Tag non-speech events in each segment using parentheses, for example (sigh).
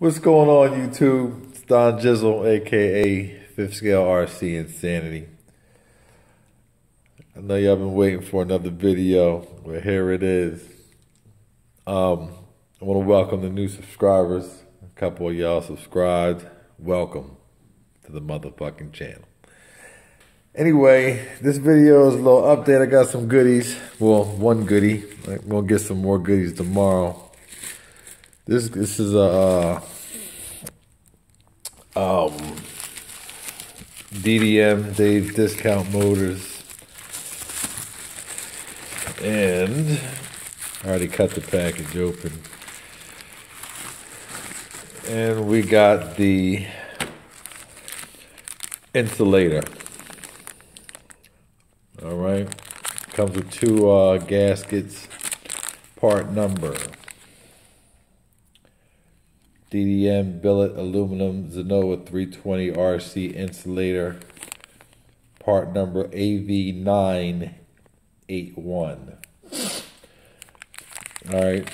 What's going on, YouTube? It's Don Jizzle, aka Fifth Scale RC Insanity. I know y'all been waiting for another video, but here it is. Um, I want to welcome the new subscribers. A couple of y'all subscribed. Welcome to the motherfucking channel. Anyway, this video is a little update. I got some goodies. Well, one goodie. Gonna get some more goodies tomorrow. This this is a uh, um, DDM Dave Discount Motors, and I already cut the package open, and we got the insulator. All right, comes with two uh, gaskets, part number. DDM billet aluminum Zenoah 320 RC insulator, part number AV981. All right.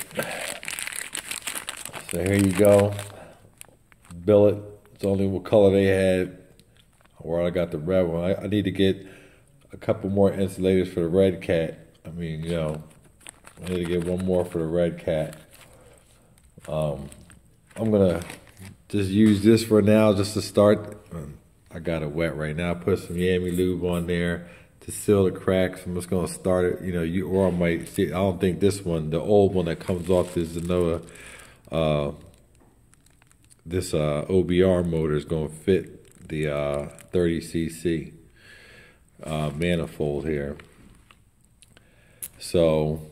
So here you go. Billet. It's only what color they had. Where I got the red one. I, I need to get a couple more insulators for the Redcat. I mean, you know, I need to get one more for the Redcat. Um, I'm gonna just use this for now, just to start. Um, I got it wet right now. I Put some Yamalube on there to seal the cracks. I'm just gonna start it. You know, you or I might see. I don't think this one, the old one that comes off this Zenoah, uh, this uh, OBR motor is gonna fit the uh, 30 cc uh, manifold here. So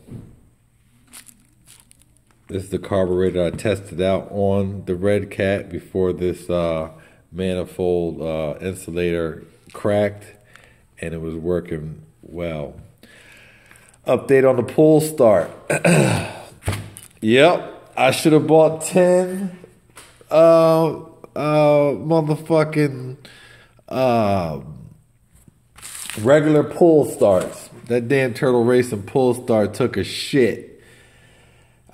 this is the carburetor I tested out on the Redcat before this uh, manifold uh, insulator cracked and it was working well. Update on the pull start. (clears throat) yep, I should have bought 10 uh, uh, motherfucking uh, regular pull starts. That damn Turtle Racing pull start took a shit.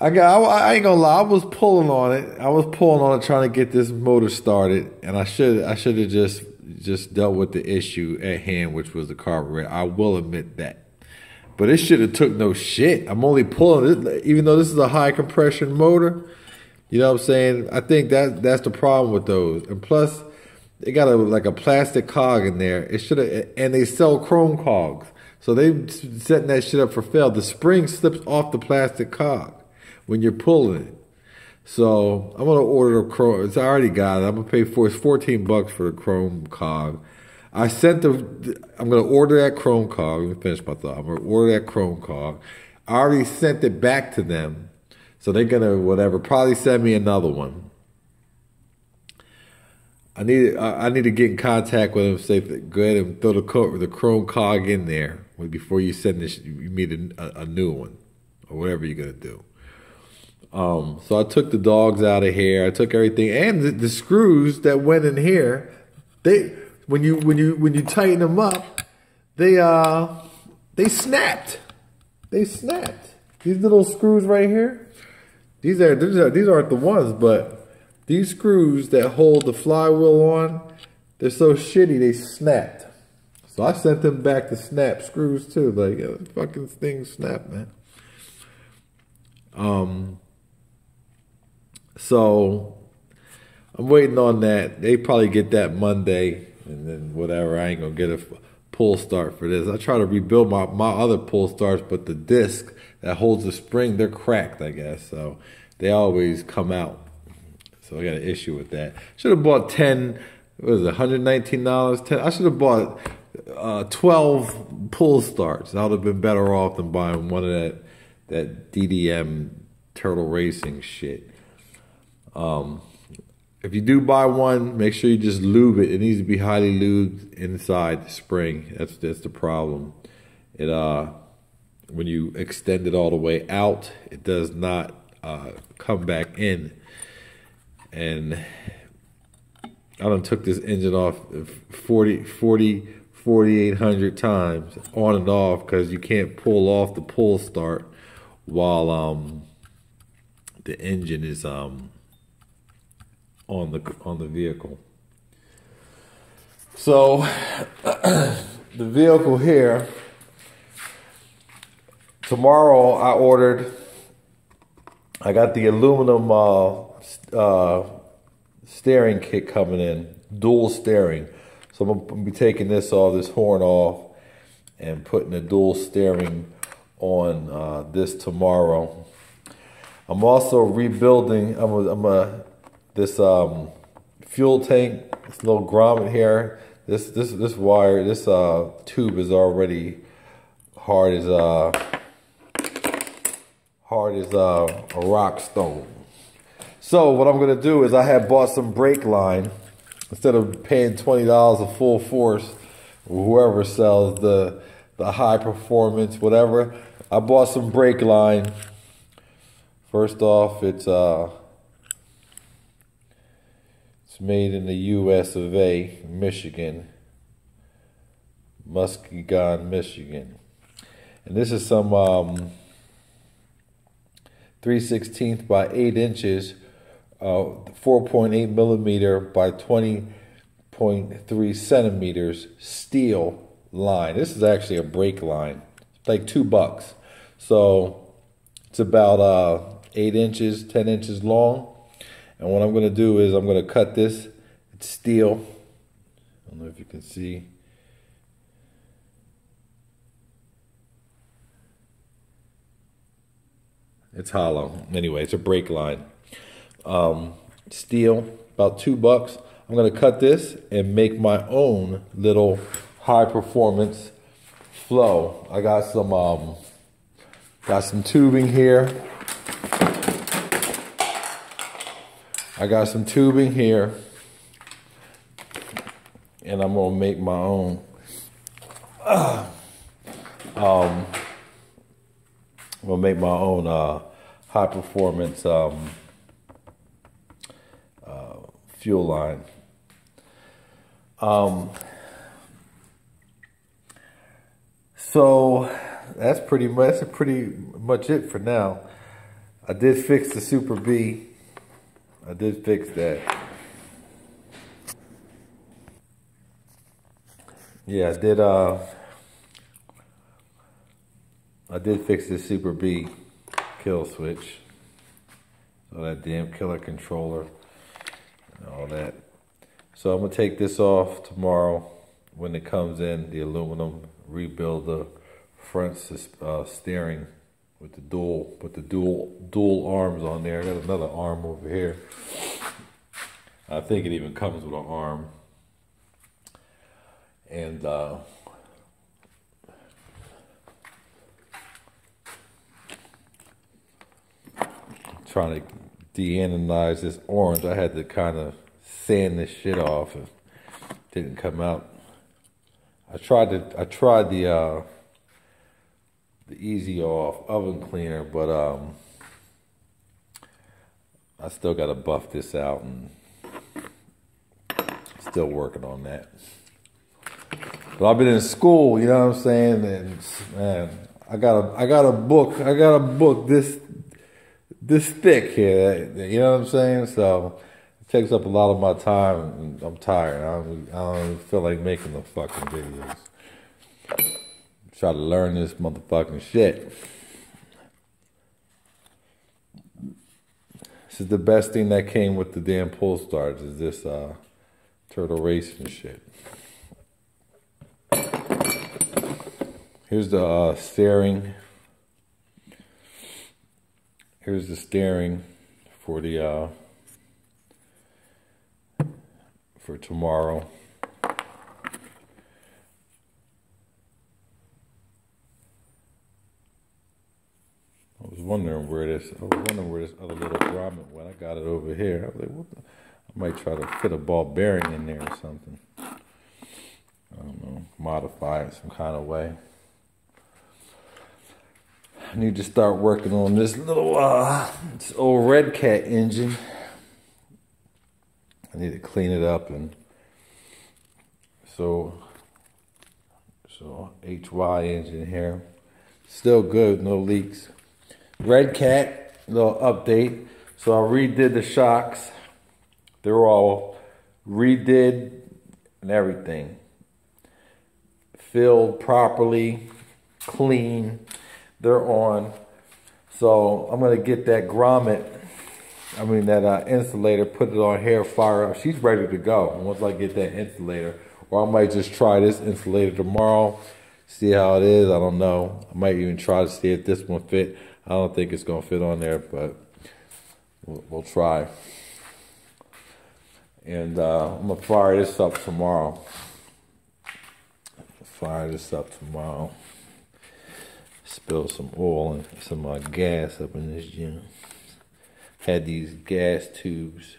I got. I, I, ain't gonna lie. I was pulling on it. I was pulling on it, trying to get this motor started, and I should. I should have just just dealt with the issue at hand, which was the carburetor. I will admit that. But it should have took no shit. I'm only pulling it, even though this is a high compression motor. You know what I'm saying? I think that that's the problem with those. And plus, they got a like a plastic cog in there. It should have, and they sell chrome cogs, so they setting that shit up for fail. The spring slips off the plastic cog when you're pulling it. So I'm gonna order the chrome. It's I already got it. I'm gonna pay for it's 14 bucks for the chrome cog. I sent the. I'm gonna order that chrome cog. Let me finish my thought. I'm gonna order that chrome cog. I already sent it back to them, so they're gonna whatever. Probably send me another one. I need I need to get in contact with them. Say go ahead and throw the the chrome cog in there before you send this. You meet a, a new one or whatever you're gonna do. Um, so I took the dogs out of here. I took everything and the, the, screws that went in here. They when you when you when you tighten them up, they uh they snapped. They snapped. These little screws right here. These are these are these aren't the ones, but these screws that hold the flywheel on, they're so shitty they snapped. So I sent them back to snap screws too. Like fucking things snap, man. Um so I'm waiting on that. They probably get that Monday, and then whatever. I ain't gonna get a pull start for this. I try to rebuild my my other pull starts, but the disc that holds the spring, they're cracked, I guess. So they always come out. So I got an issue with that. Should have bought ten. What was it? 119 dollars. Ten. I should have bought uh, 12 pull starts. I would have been better off than buying one of that that DDM Turtle Racing shit. Um, if you do buy one, make sure you just lube it. It needs to be highly lubed inside the spring. That's that's the problem. It uh, when you extend it all the way out, it does not uh, come back in. And I done took this engine off 40, 40, 4,800 times on and off because you can't pull off the pull start while um, the engine is um, on the on the vehicle. So (clears throat) the vehicle here tomorrow I ordered I got the aluminum uh, uh, steering kit coming in, dual steering. So I'm gonna be taking this off, this horn off, and putting the dual steering on uh, this tomorrow. I'm also rebuilding. I'm a, I'm a this um, fuel tank, this little grommet here. This this this wire, this uh, tube is already hard as uh hard as uh, a rock stone. So what I'm gonna do is I have bought some brake line instead of paying twenty dollars a full force. Whoever sells the the high performance, whatever. I bought some brake line. First off, it's uh made in the US of A, Michigan. Muskegon, Michigan. And this is some um 3 16th by 8 inches, uh, 4.8 millimeter by 20.3 centimeters steel line. This is actually a brake line. It's like two bucks. So it's about uh, 8 inches, 10 inches long. And what I'm going to do is I'm going to cut this. It's steel. I don't know if you can see. It's hollow. Anyway, it's a brake line. Um, steel, about two bucks. I'm going to cut this and make my own little high performance flow. I got some um, got some tubing here. I got some tubing here. And I'm gonna make my own uh, (clears throat) um, I'm gonna make my own uh, high performance um, uh, fuel line. Um, so that's pretty much that's pretty much it for now. I did fix the Super B. I did fix that. Yeah, I did. Uh, I did fix this Super B kill switch. So that damn killer controller and all that. So I'm gonna take this off tomorrow when it comes in, the aluminum, rebuild the front uh, steering with the dual with the dual dual arms on there. I Got another arm over here. I think it even comes with an arm. And uh, trying to de-anodize this orange, I had to kind of sand this shit off. It didn't come out. I tried to. I tried the uh, the easy off oven cleaner, but um, I still got to buff this out and still working on that. But I've been in school, you know what I'm saying, and man, I got a I got a book. I got a book this this thick here. You know what I'm saying? So it takes up a lot of my time, and I'm tired. I don't, I don't feel like making the fucking videos. Try to learn this motherfucking shit. This is the best thing that came with the damn pull starts. Is this uh, turtle racing shit? Here's the uh, steering Here's the steering for the uh, for tomorrow. Was wondering where this. I was wondering where this other little grommet went. I got it over here. I was like, what? The, I might try to fit a ball bearing in there or something. I don't know. Modify it some kind of way. I need to start working on this little uh, this old Redcat engine. I need to clean it up and so so HY engine here. Still good, no leaks. Redcat, little update. So I redid the shocks They're all redid and everything. Filled properly, clean. They're on. So I'm gonna get that grommet, I mean that uh, insulator, put it on here, fire up. She's ready to go once I get that insulator. Or I might just try this insulator tomorrow, see how it is. I don't know. I might even try to see if this one fit. I don't think it's gonna fit on there, but we'll, we'll try. And uh, I'm gonna fire this up tomorrow. Fire this up tomorrow. Spill some oil and some uh, gas up in this gym. Had these gas tubes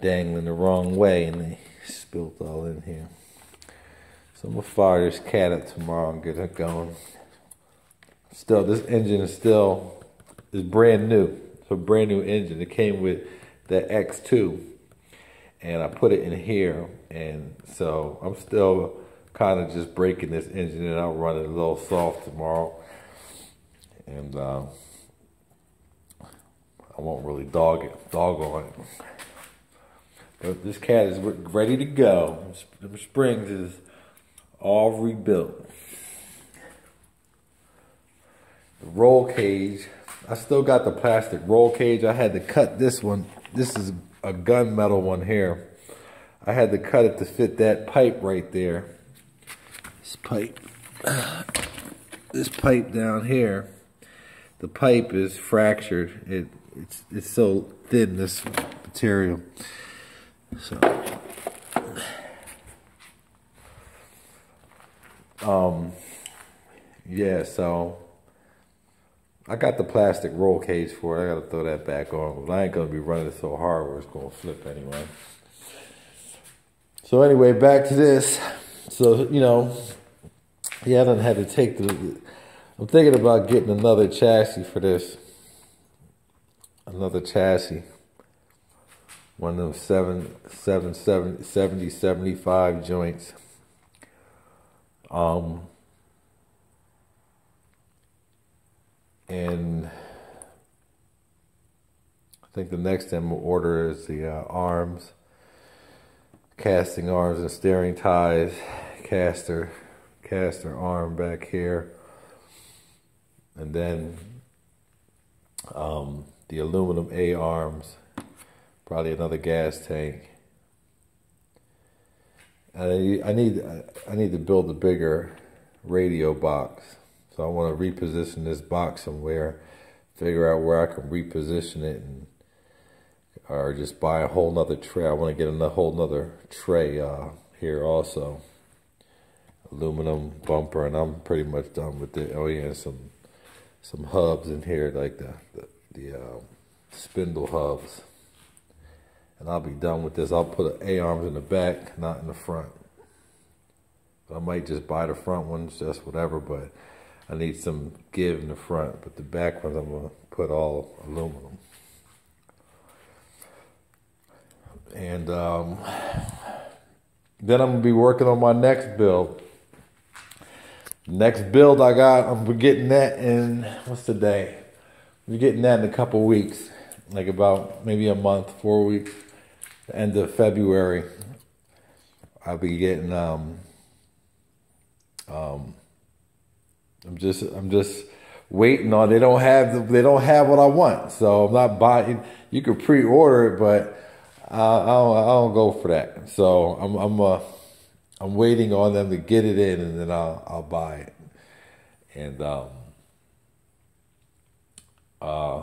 dangling the wrong way and they spilled all in here. So I'm gonna fire this cat up tomorrow and get it going. Still, this engine is still is brand new. It's a brand new engine. It came with the X2 and I put it in here. And so I'm still kind of just breaking this engine and I'll run it a little soft tomorrow. And uh, I won't really dog it, dog on it. But this cat is ready to go. Springs is all rebuilt. The roll cage, I still got the plastic roll cage. I had to cut this one. This is a gunmetal one here. I had to cut it to fit that pipe right there. This pipe, (clears throat) this pipe down here, the pipe is fractured. It it's it's so thin this material. So um yeah, so I got the plastic roll cage for it. I gotta throw that back on. But I ain't gonna be running it so hard where it's gonna flip anyway. So anyway, back to this. So, you know, he hasn't had to take the I'm thinking about getting another chassis for this. Another chassis. One of them seven, seven, seven, 70, 75 joints. Um, And I think the next we'll order is the uh, arms, casting arms and steering ties, caster, caster arm back here. And then um, the aluminum A arms, probably another gas tank. And I need I need to build a bigger radio box. So I want to reposition this box somewhere, figure out where I can reposition it, and or just buy a whole nother tray. I want to get a whole nother tray uh, here also. Aluminum bumper, and I'm pretty much done with it. Oh yeah, some some hubs in here, like the the, the uh, spindle hubs. And I'll be done with this. I'll put A arms in the back, not in the front. I might just buy the front ones, just whatever, but I need some give in the front, but the back ones I'm going to put all aluminum. And um, then I'm going to be working on my next build. Next build I got, I'm getting that in, what's the day? We're getting that in a couple weeks, like about maybe a month, four weeks, end of February. I'll be getting um, um, I'm just I'm just waiting on. They don't have the, they don't have what I want, so I'm not buying. You can pre-order it, but uh, I don't I don't go for that. So I'm I'm uh, I'm waiting on them to get it in, and then I'll I'll buy it. And um, uh,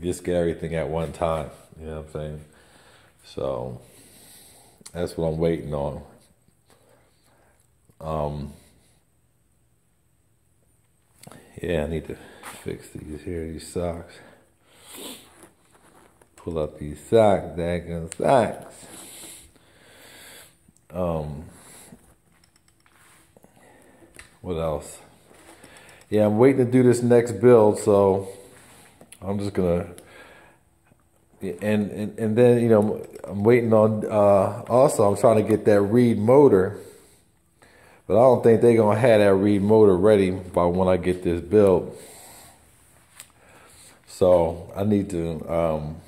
just get everything at one time. You know what I'm saying? So that's what I'm waiting on. Um, yeah, I need to fix these here, these socks. Pull up these socks, daggone socks. Um, what else? Yeah, I'm waiting to do this next build, so I'm just gonna. And and and then you know I'm waiting on. Uh, also, I'm trying to get that Reed motor but I don't think they're going to have that Reed motor ready by when I get this built. So I need to, um,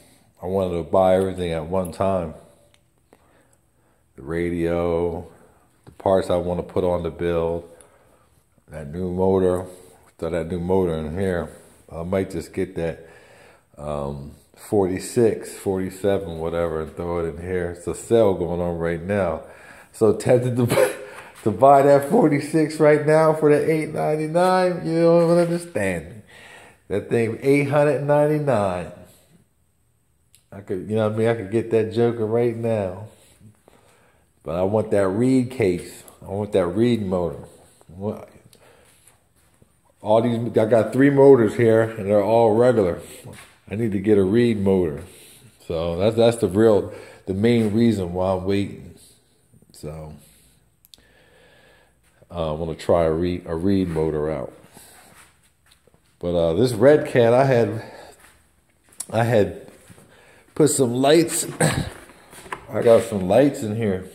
I wanted to buy everything at one time. The radio, the parts I want to put on the build, that new motor, throw that new motor in here. I might just get that um, 46, 47, whatever, and throw it in here. It's a sale going on right now. So (laughs) tempted to to buy that 46 right now for the 8.99. You don't even understand. That thing 899. I could, you know what I mean? I could get that Joker right now. But I want that reed case. I want that reed motor. All these, I got three motors here, and they're all regular. I need to get a reed motor. So that's that's the real, the main reason why I'm waiting. So uh, I'm gonna try a reed a reed motor out. But uh, this Redcat, I had I had put some lights. (coughs) I got some lights in here.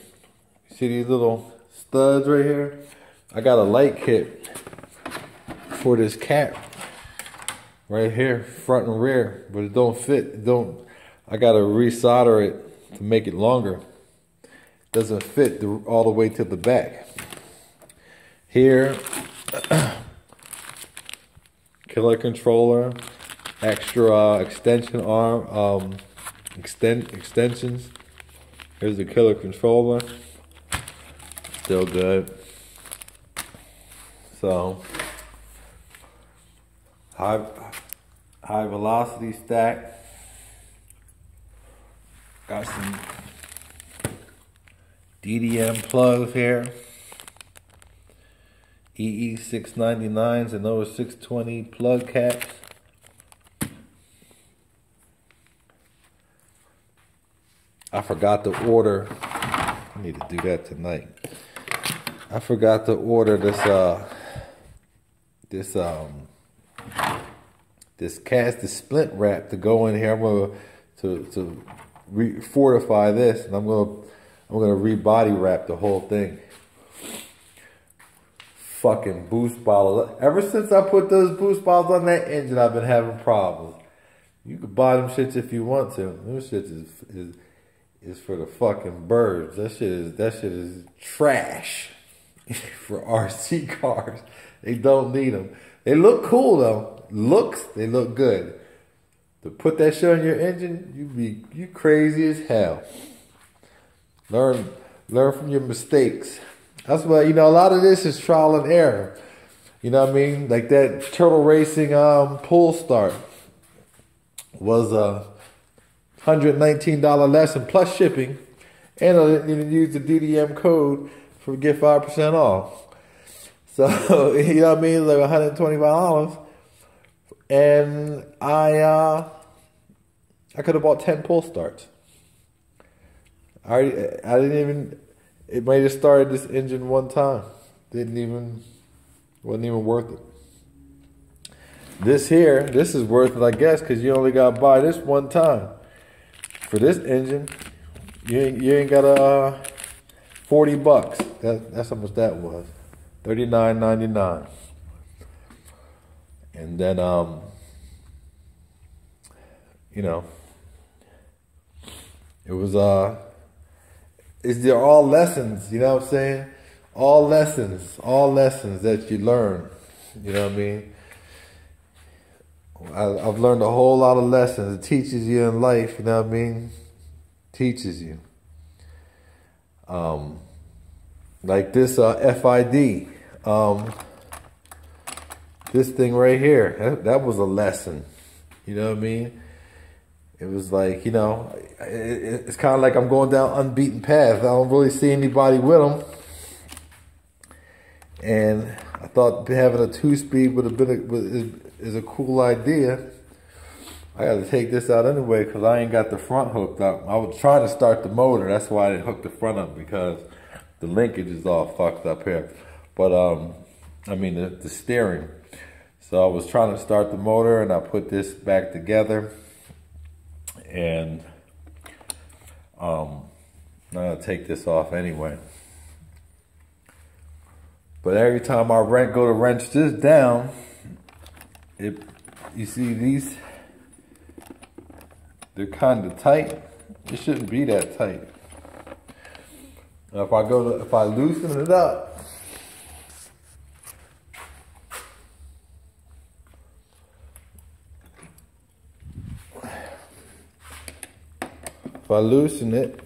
See these little studs right here? I got a light kit for this cap right here, front and rear, but it don't fit. It don't. I gotta resolder it to make it longer. Doesn't fit the, all the way to the back. Here, (clears throat) killer controller, extra uh, extension arm, um, extend extensions. Here's the killer controller. Still good. So high high velocity stack. Got some DDM plugs here. EE699s and those 620 plug caps. I forgot to order. I need to do that tonight. I forgot to order this uh this um this cast the splint wrap to go in here. I'm gonna to to re fortify this, and I'm gonna I'm gonna re-body wrap the whole thing. Fucking boost bottles. Ever since I put those boost bottles on that engine, I've been having problems. You can buy them shits if you want to. Them shits is is is for the fucking birds. That shit is that shit is trash (laughs) for RC cars. They don't need them. They look cool though looks, they look good. To put that shit on your engine, you be you crazy as hell. Learn learn from your mistakes. That's why you know a lot of this is trial and error. You know what I mean? Like that turtle racing um pull start was a hundred nineteen dollar lesson plus shipping, and I didn't even use the DDM code for get five percent off. So (laughs) you know what I mean? Like one hundred twenty five dollars and I uh, I could have bought ten pull starts. I I didn't even. It might have started this engine one time. Didn't even wasn't even worth it. This here, this is worth it, I guess, because you only got to buy this one time. For this engine, you ain't, you ain't got a uh, 40 bucks. That, that's how much that was. Thirty nine ninety nine. And then, um, you know, it was, uh, is they're all lessons, you know what I'm saying? All lessons, all lessons that you learn, you know what I mean? I, I've learned a whole lot of lessons. It teaches you in life, you know what I mean? Teaches you. Um, like this uh, FID. Um, this thing right here, that, that was a lesson. You know what I mean? It was like, you know, it, it's kind of like I'm going down unbeaten path. I don't really see anybody with them. And I thought having a two-speed would have been a, is, is a cool idea. I got to take this out anyway because I ain't got the front hooked up. I was trying to start the motor. That's why I didn't hook the front up because the linkage is all fucked up here. But, um, I mean, the, the steering. So I was trying to start the motor and I put this back together and um, I'm gonna take this off anyway. But every time I rent, go to wrench this down, it you see these they're kind of tight. It shouldn't be that tight. Now if I go to, if I loosen it up, if I loosen it,